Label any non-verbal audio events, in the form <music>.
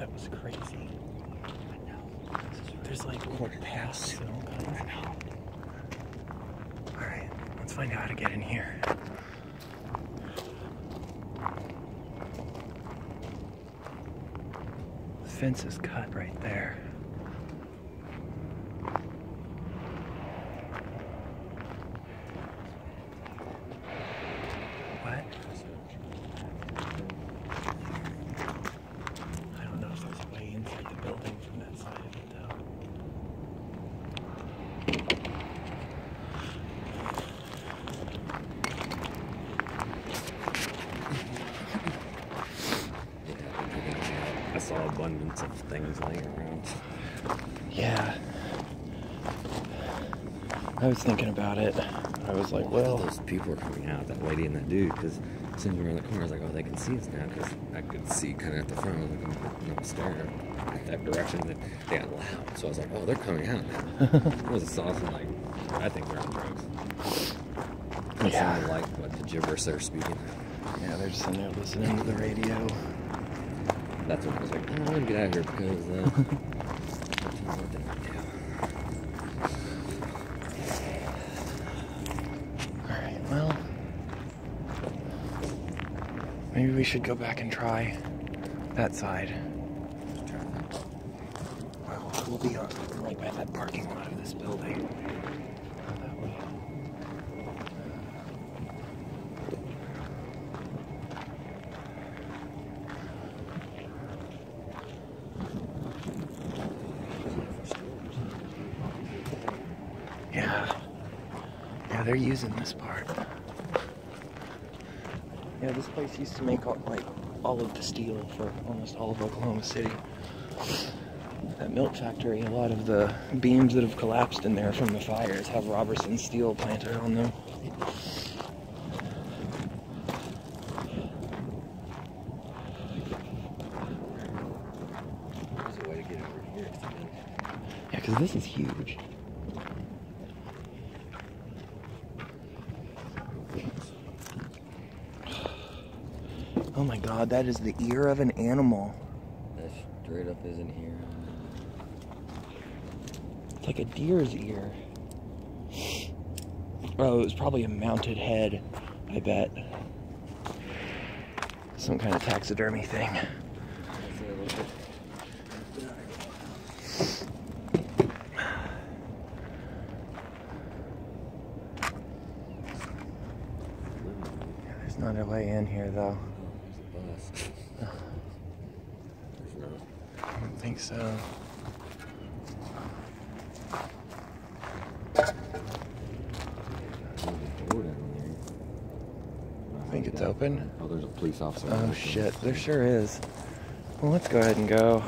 that was crazy. There's like little paths and. All right, let's find out how to get in here. The fence is cut right there. Abundance of things laying around. Yeah. I was thinking about it. I was like, Well, those people are coming out, that lady and that dude, because as soon as we were in the corner, I was like, oh, they can see us now, because I could see kind of at the front, I was like, know, staring at that direction, that they got loud. So I was like, oh, they're coming out now. <laughs> it was awesome, like, I think they're on drugs. It Yeah. sounded like what the gibberish they're speaking. yeah, they're just in there listening to the radio. That's when I was like, oh, I'm gonna get out of here because uh, that's not what they do. Alright, well. Maybe we should go back and try that side. Well, we'll be on, right by that parking lot of this building. That way. Yeah. Yeah, they're using this part. Yeah, this place used to make all, like all of the steel for almost all of Oklahoma City. That milk factory, a lot of the beams that have collapsed in there from the fires have Robberson steel planted on them. There's a way to get over here. I think. Yeah, because this is huge. Oh my god, that is the ear of an animal. That straight up isn't here. It's like a deer's ear. Oh, it was probably a mounted head, I bet. Some kind of taxidermy thing. There's not a way in here, though. Bus. There's no. I don't think so. There's a door down there. I think it's open. Oh, there's a police officer. Oh shit, there sure is. Well, let's go ahead and go.